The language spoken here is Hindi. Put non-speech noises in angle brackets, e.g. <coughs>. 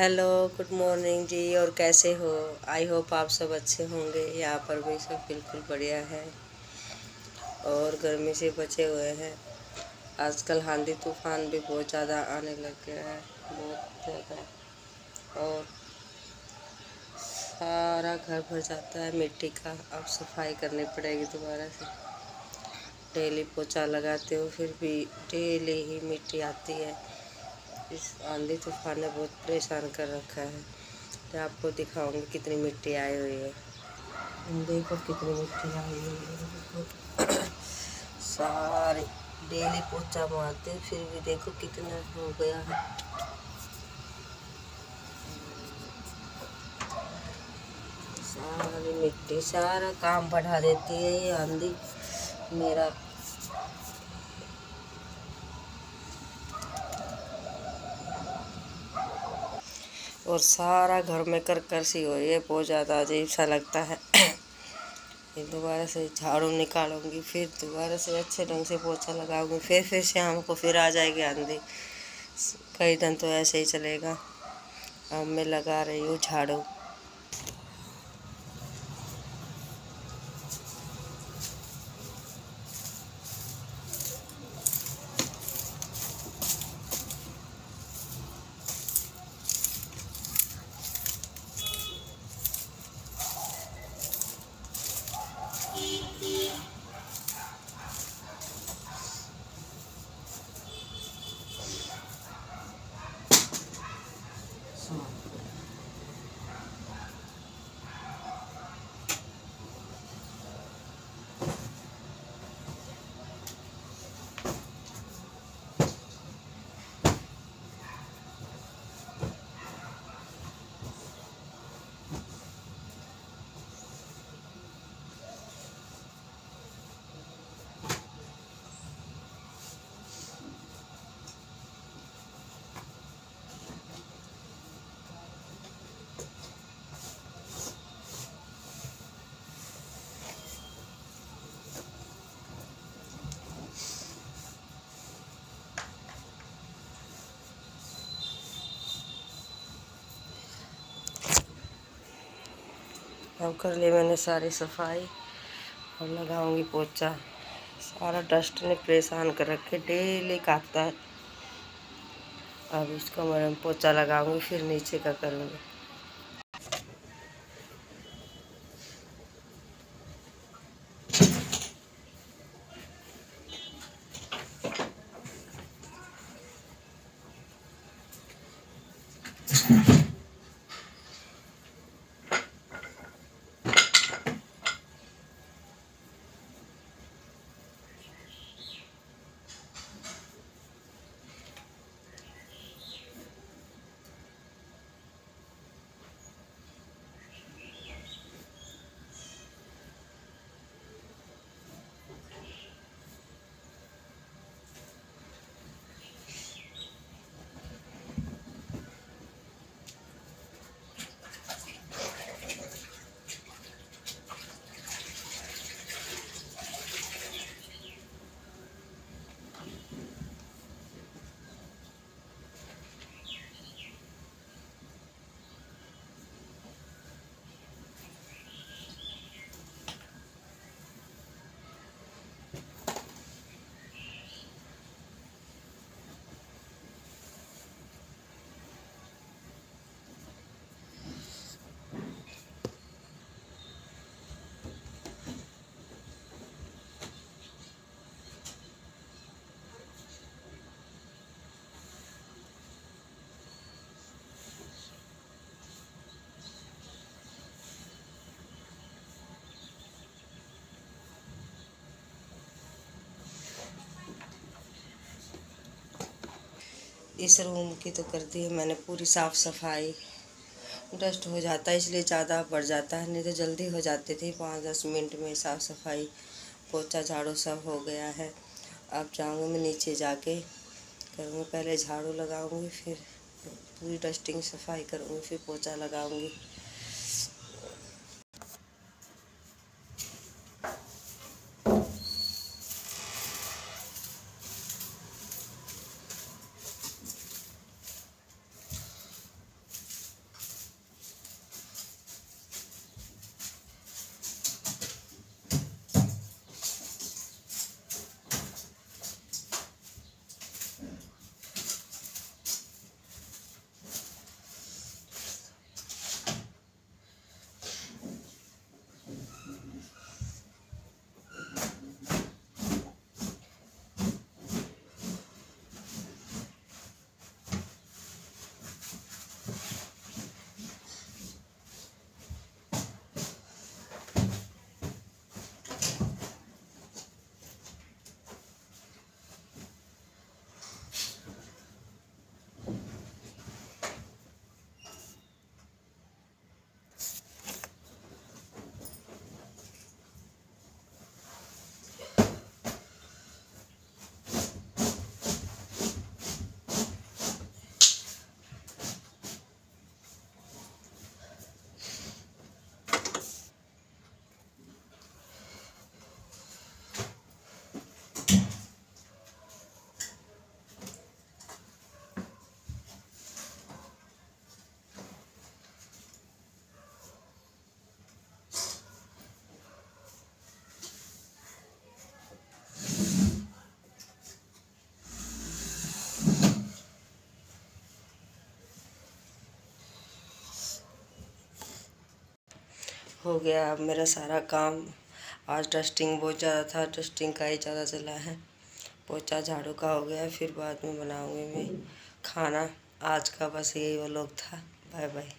हेलो गुड मॉर्निंग जी, और कैसे हो? आई होप आप सब अच्छे होंगे। यहाँ पर भी सब बिल्कुल बढ़िया है। और गर्मी से बचे हुए हैं। आजकल आंधी तूफ़ान भी बहुत ज़्यादा आने लग गया है। बहुत ज़्यादा। और सारा घर भर जाता है मिट्टी का। अब सफ़ाई करनी पड़ेगी दोबारा से। डेली पोछा लगाते हो, फिर भी डेली ही मिट्टी आती है। इस आंधी तूफ़ान ने बहुत परेशान कर रखा है। तो आपको दिखाऊँगी कितनी मिट्टी आई हुई है। देखो कितनी मिट्टी आई हुई है। सारे डेली पोचा मारते फिर भी देखो कितना हो गया है। सारी मिट्टी सारा काम बढ़ा देती है ये आंधी। मेरा और सारा घर में कर कर सी हो, ये है बहुत ज़्यादा अजीब सा लगता है। <coughs> दोबारा से झाड़ू निकालूँगी, फिर दोबारा से अच्छे ढंग से पोछा लगाऊँगी, फिर फिर शाम को फिर आ जाएगी आंधी। कई दिन तो ऐसे ही चलेगा। अब मैं लगा रही हूँ झाड़ू। अब कर ली मैंने सारी सफ़ाई और लगाऊँगी पोचा सारा डस्ट ने परेशान कर रखे डेली काटता है। अब इसको मैं पोचा लगाऊँगी, फिर नीचे का करूँगी। इस रूम की तो कर दी है मैंने, पूरी साफ़ सफ़ाई। डस्ट हो जाता है, इसलिए ज़्यादा बढ़ जाता है, नहीं तो जल्दी हो जाती थी। पाँच दस मिनट में साफ़ सफ़ाई पोचा झाड़ू सब हो गया है। अब जाऊँगी मैं नीचे जाके, करूँगी, पहले झाड़ू लगाऊँगी, फिर पूरी डस्टिंग सफ़ाई करूँगी, फिर पोचा लगाऊँगी। हो गया, अब मेरा सारा काम आज डस्टिंग बहुत ज़्यादा था डस्टिंग का ही ज़्यादा चला है। पोचा झाड़ू का हो गया, फिर बाद में बनाऊँगी मैं खाना। आज का बस यही वो लोग था। Bye bye